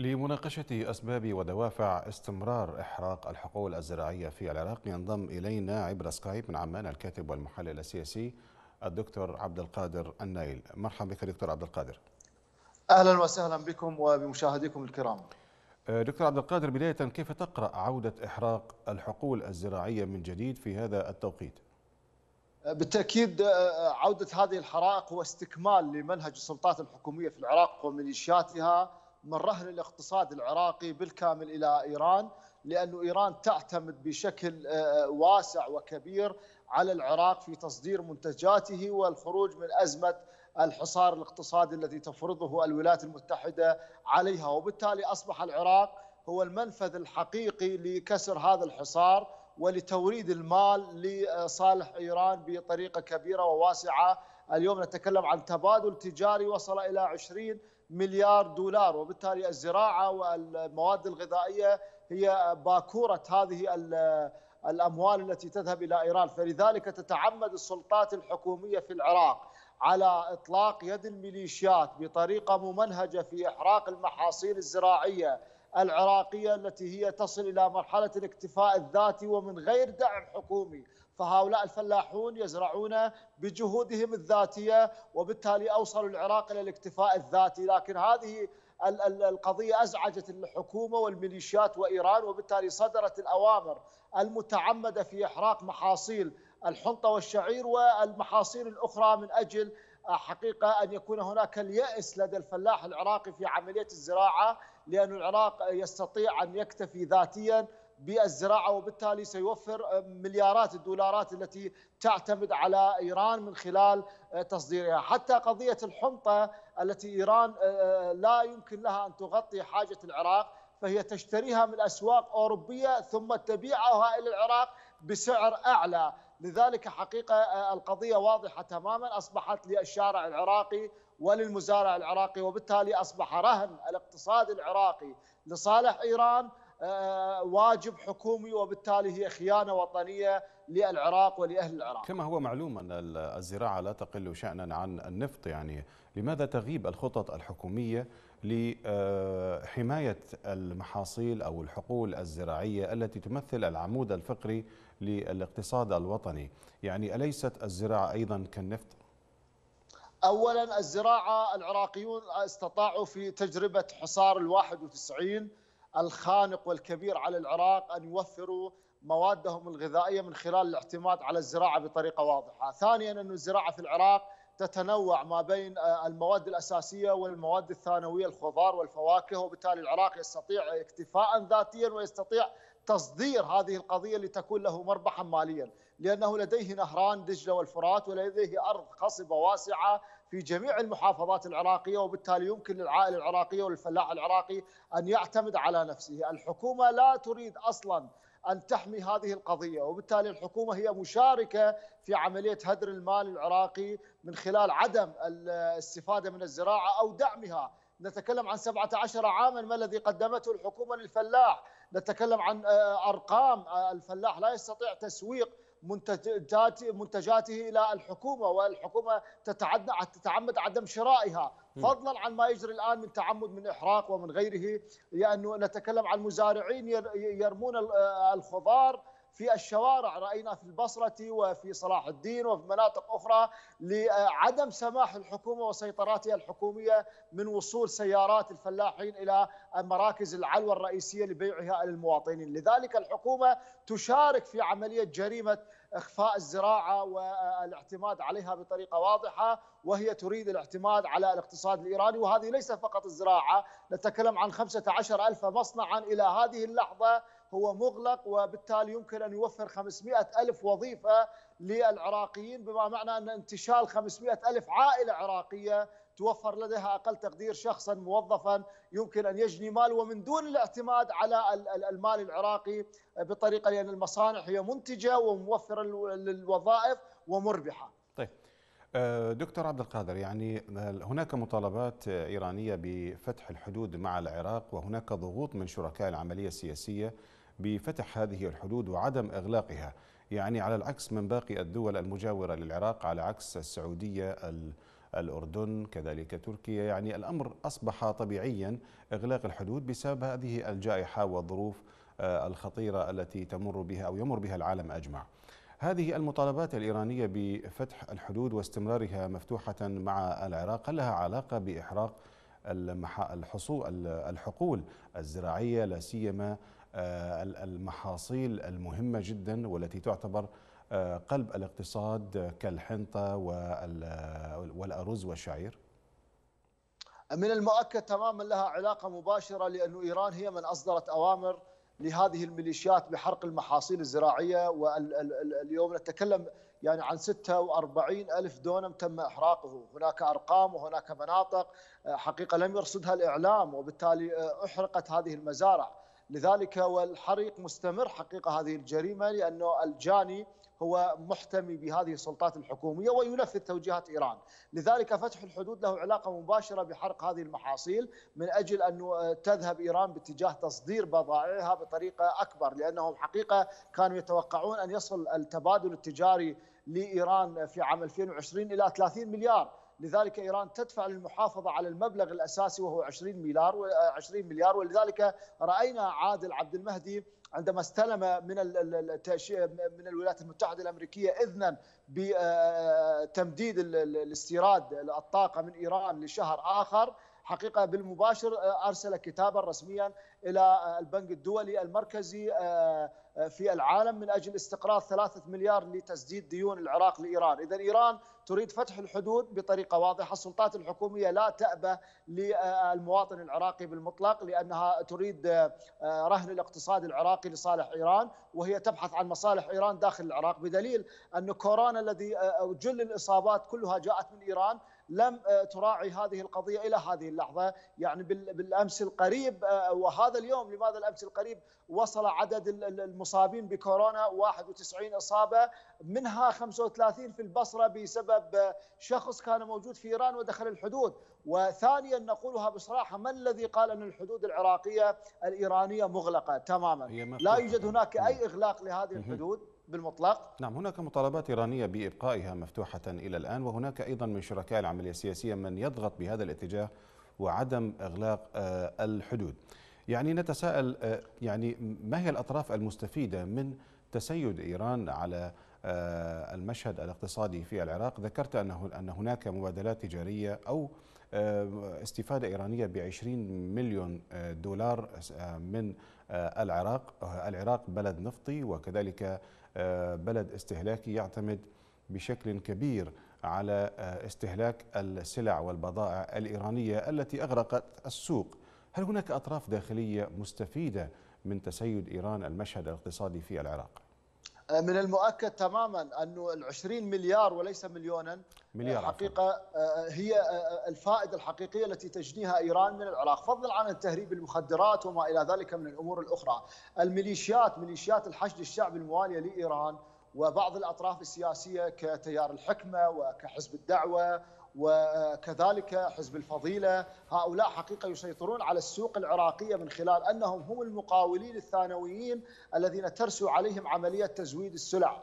لمناقشة أسباب ودوافع استمرار إحراق الحقول الزراعية في العراق ينضم إلينا عبر سكايب من عمان الكاتب والمحلل السياسي الدكتور عبد القادر النايل. مرحبا بك دكتور عبد القادر. أهلا وسهلا بكم وبمشاهديكم الكرام. دكتور عبد القادر بداية كيف تقرأ عودة إحراق الحقول الزراعية من جديد في هذا التوقيت؟ بالتأكيد عودة هذه الحرائق هو استكمال لمنهج السلطات الحكومية في العراق وميليشياتها من رهن الاقتصاد العراقي بالكامل إلى إيران لأن إيران تعتمد بشكل واسع وكبير على العراق في تصدير منتجاته والخروج من أزمة الحصار الاقتصادي الذي تفرضه الولايات المتحدة عليها. وبالتالي أصبح العراق هو المنفذ الحقيقي لكسر هذا الحصار ولتوريد المال لصالح إيران بطريقة كبيرة وواسعة، اليوم نتكلم عن تبادل تجاري وصل إلى 20 مليار دولار وبالتالي الزراعة والمواد الغذائية هي باكورة هذه الأموال التي تذهب إلى إيران، فلذلك تتعمد السلطات الحكومية في العراق على إطلاق يد الميليشيات بطريقة ممنهجة في إحراق المحاصيل الزراعية. العراقية التي هي تصل إلى مرحلة الاكتفاء الذاتي ومن غير دعم حكومي. فهؤلاء الفلاحون يزرعون بجهودهم الذاتية وبالتالي أوصلوا العراق إلى الاكتفاء الذاتي. لكن هذه القضية أزعجت الحكومة والميليشيات وإيران وبالتالي صدرت الأوامر المتعمدة في إحراق محاصيل الحنطة والشعير والمحاصيل الأخرى من أجل حقيقة أن يكون هناك اليأس لدى الفلاح العراقي في عملية الزراعة. لأن العراق يستطيع أن يكتفي ذاتيا بالزراعة وبالتالي سيوفر مليارات الدولارات التي تعتمد على إيران من خلال تصديرها. حتى قضية الحنطة التي إيران لا يمكن لها أن تغطي حاجة العراق فهي تشتريها من أسواق أوروبية ثم تبيعها إلى العراق بسعر أعلى. لذلك حقيقة القضية واضحة تماما. أصبحت للشارع العراقي وللمزارع العراقي وبالتالي أصبح رهن الاقتصاد العراقي لصالح إيران واجب حكومي وبالتالي هي خيانة وطنية للعراق ولأهل العراق كما هو معلوم أن الزراعة لا تقل شأنا عن النفط يعني لماذا تغيب الخطط الحكومية لحماية المحاصيل أو الحقول الزراعية التي تمثل العمود الفقري للاقتصاد الوطني يعني أليست الزراعة أيضا كالنفط؟ اولا الزراعة العراقيون استطاعوا في تجربة حصار الواحد وتسعين الخانق والكبير على العراق أن يوفروا موادهم الغذائية من خلال الاعتماد على الزراعة بطريقة واضحة، ثانيا أن الزراعة في العراق تتنوع ما بين المواد الأساسية والمواد الثانوية الخضار والفواكه وبالتالي العراق يستطيع اكتفاء ذاتيا ويستطيع تصدير هذه القضية لتكون له مربحا ماليا، لأنه لديه نهران دجلة والفرات ولديه أرض خصبة واسعة في جميع المحافظات العراقية وبالتالي يمكن للعائلة العراقية والفلاح العراقي أن يعتمد على نفسه، الحكومة لا تريد أصلا أن تحمي هذه القضية. وبالتالي الحكومة هي مشاركة في عملية هدر المال العراقي من خلال عدم الاستفادة من الزراعة أو دعمها. نتكلم عن 17 عاما ما الذي قدمته الحكومة للفلاح. نتكلم عن أرقام الفلاح لا يستطيع تسويق منتجات منتجاته إلى الحكومة والحكومة تتعمد عدم شرائها. فضلا عن ما يجري الآن من تعمد من إحراق ومن غيره لأنه نتكلم عن مزارعين يرمون الخضار في الشوارع رأينا في البصرة وفي صلاح الدين وفي مناطق أخرى لعدم سماح الحكومة وسيطراتها الحكومية من وصول سيارات الفلاحين إلى مراكز العلوى الرئيسية لبيعها للمواطنين، لذلك الحكومة تشارك في عملية جريمة إخفاء الزراعة والاعتماد عليها بطريقة واضحة وهي تريد الاعتماد على الاقتصاد الإيراني وهذه ليس فقط الزراعة، نتكلم عن 15 ألف مصنعا إلى هذه اللحظة هو مغلق وبالتالي يمكن أن يوفر 500 ألف وظيفة للعراقيين بما معنى أن انتشال 500 ألف عائلة عراقية توفر لديها أقل تقدير شخصا موظفا. يمكن أن يجني مال ومن دون الاعتماد على المال العراقي بطريقة لأن المصانع هي منتجة وموفرة للوظائف ومربحة. طيب. دكتور عبد القادر يعني هناك مطالبات إيرانية بفتح الحدود مع العراق وهناك ضغوط من شركاء العملية السياسية بفتح هذه الحدود وعدم إغلاقها يعني على العكس من باقي الدول المجاورة للعراق على عكس السعودية الأردن كذلك تركيا. يعني الأمر أصبح طبيعيا إغلاق الحدود بسبب هذه الجائحة والظروف الخطيرة التي تمر بها أو يمر بها العالم أجمع. هذه المطالبات الإيرانية بفتح الحدود واستمرارها مفتوحة مع العراق هل لها علاقة بإحراق الحقول الزراعية لا سيما المحاصيل المهمة جدا والتي تعتبر قلب الاقتصاد كالحنطة والأرز والشعير؟ من المؤكد تماما لها علاقة مباشرة لأن إيران هي من أصدرت أوامر لهذه الميليشيات بحرق المحاصيل الزراعية واليوم نتكلم يعني عن 46 ألف دونم تم إحراقه هناك أرقام وهناك مناطق حقيقة لم يرصدها الإعلام وبالتالي أحرقت هذه المزارع لذلك والحريق مستمر حقيقة هذه الجريمة لأنه الجاني هو محتمي بهذه السلطات الحكومية وينفذ توجيهات إيران. لذلك فتح الحدود له علاقة مباشرة بحرق هذه المحاصيل من أجل أن تذهب إيران باتجاه تصدير بضائعها بطريقة أكبر لأنهم حقيقة كانوا يتوقعون أن يصل التبادل التجاري لإيران في عام 2020 إلى 30 مليار. لذلك إيران تدفع للمحافظة على المبلغ الأساسي وهو 20 مليار 20 مليار ولذلك رأينا عادل عبد المهدي عندما استلم من من الولايات المتحدة الأمريكية اذنا بتمديد الاستيراد الطاقة من إيران لشهر آخر حقيقة بالمباشر أرسل كتابا رسميا إلى البنك الدولي المركزي في العالم من أجل استقراض ثلاثة مليار لتسديد ديون العراق لإيران، اذا إيران تريد فتح الحدود بطريقة واضحة، السلطات الحكومية لا تأبى للمواطن العراقي بالمطلق لأنها تريد رهن الاقتصاد العراقي لصالح إيران وهي تبحث عن مصالح إيران داخل العراق. بدليل أن كورونا الذي جل الإصابات كلها جاءت من إيران لم تراعي هذه القضية إلى هذه اللحظة. يعني بالأمس القريب وهذا اليوم لماذا الأمس القريب وصل عدد المصابين بكورونا 91 إصابة منها 35 في البصرة بسبب شخص كان موجود في إيران ودخل الحدود. وثانيا نقولها بصراحة ما الذي قال أن الحدود العراقية الإيرانية مغلقة تماما؟ لا يوجد هناك أي إغلاق لهذه الحدود. بالمطلق؟ نعم هناك مطالبات إيرانية بإبقائها مفتوحة إلى الآن وهناك أيضا من شركاء العملية السياسية من يضغط بهذا الاتجاه وعدم إغلاق الحدود. يعني نتساءل يعني ما هي الأطراف المستفيدة من تسيد إيران على المشهد الاقتصادي في العراق؟ ذكرت أن هناك مبادلات تجارية أو استفادة إيرانية ب 20 مليون دولار من العراق العراق بلد نفطي وكذلك بلد استهلاكي يعتمد بشكل كبير على استهلاك السلع والبضائع الإيرانية التي أغرقت السوق هل هناك أطراف داخلية مستفيدة من تسيد إيران المشهد الاقتصادي في العراق؟ من المؤكد تماما أنه العشرين مليار وليس مليونا مليار حقيقة هي الفائدة الحقيقية التي تجنيها إيران من العراق فضلا عن التهريب المخدرات وما إلى ذلك من الأمور الأخرى. الميليشيات ميليشيات الحشد الشعبي الموالية لإيران وبعض الأطراف السياسية كتيار الحكمة وكحزب الدعوة وكذلك حزب الفضيلة هؤلاء حقيقة يسيطرون على السوق العراقية من خلال أنهم هم المقاولين الثانويين الذين ترسو عليهم عملية تزويد السلع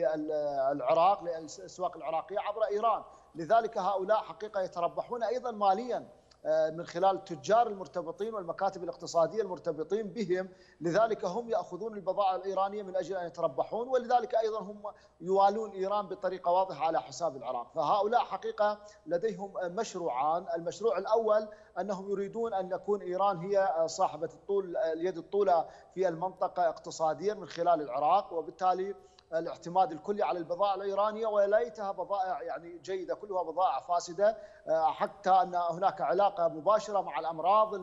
للعراق للأسواق العراقية عبر إيران. لذلك هؤلاء حقيقة يتربحون أيضا ماليا. من خلال التجار المرتبطين والمكاتب الاقتصادية المرتبطين بهم. لذلك هم يأخذون البضائع الإيرانية من أجل أن يتربحون ولذلك أيضا هم يوالون إيران بطريقة واضحة على حساب العراق. فهؤلاء حقيقة لديهم مشروعان. المشروع الأول أنهم يريدون أن يكون إيران هي صاحبة الطول اليد الطولة في المنطقة اقتصاديا من خلال العراق وبالتالي الاعتماد الكلي على البضائع الإيرانية وليتها بضائع يعني جيدة كلها بضائع فاسدة حتى أن هناك علاقة مباشرة مع الأمراض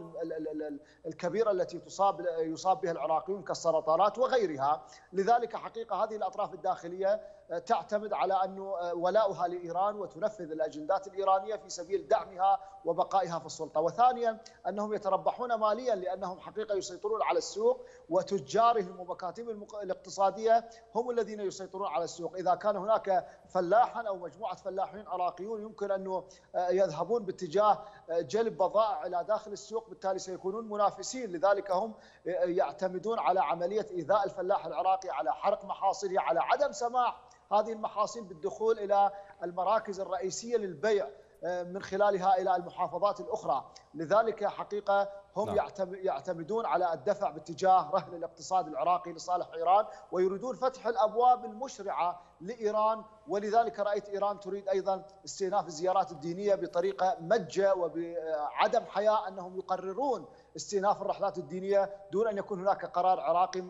الكبيرة التي تصاب يصاب بها العراقيون كالسرطانات وغيرها، لذلك حقيقة هذه الأطراف الداخلية تعتمد على أنه ولاؤها لإيران وتنفذ الأجندات الإيرانية في سبيل دعمها وبقائها في السلطة، وثانيا أنهم يتربحون ماليا لأنهم حقيقة يسيطرون على السوق وتجارهم ومكاتبهم الاقتصادية هم الذين يسيطرون على السوق، إذا كان هناك فلاحا أو مجموعة فلاحين عراقيون يمكن أنه يذهبون باتجاه جلب بضائع إلى داخل السوق بالتالي سيكونون منافسين. لذلك هم يعتمدون على عملية إيذاء الفلاح العراقي على حرق محاصيله على عدم سماح هذه المحاصيل بالدخول إلى المراكز الرئيسية للبيع من خلالها إلى المحافظات الأخرى، لذلك حقيقة هم نعم. يعتمدون على الدفع باتجاه رهن الاقتصاد العراقي لصالح إيران ويريدون فتح الأبواب المشرعة لإيران ولذلك رأيت إيران تريد أيضا استئناف الزيارات الدينية بطريقة مجة وبعدم حياء أنهم يقررون استئناف الرحلات الدينية دون أن يكون هناك قرار عراقي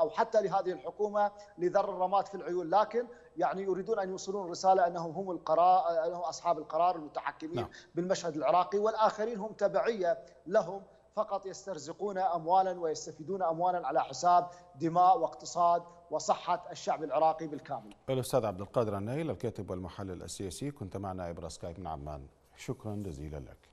أو حتى لهذه الحكومة لذر الرماد في العيون، لكن يعني يريدون أن يوصلون رسالة أنهم هم القرار أنهم أصحاب القرار المتحكمين نعم. بالمشهد العراقي والآخرين هم تبعية لهم فقط يسترزقون اموالا ويستفيدون اموالا على حساب دماء واقتصاد وصحة الشعب العراقي بالكامل. الأستاذ عبد القادر النايل الكاتب والمحلل السياسي كنت معنا عبر سكايب من عمان. شكرا جزيلا لك.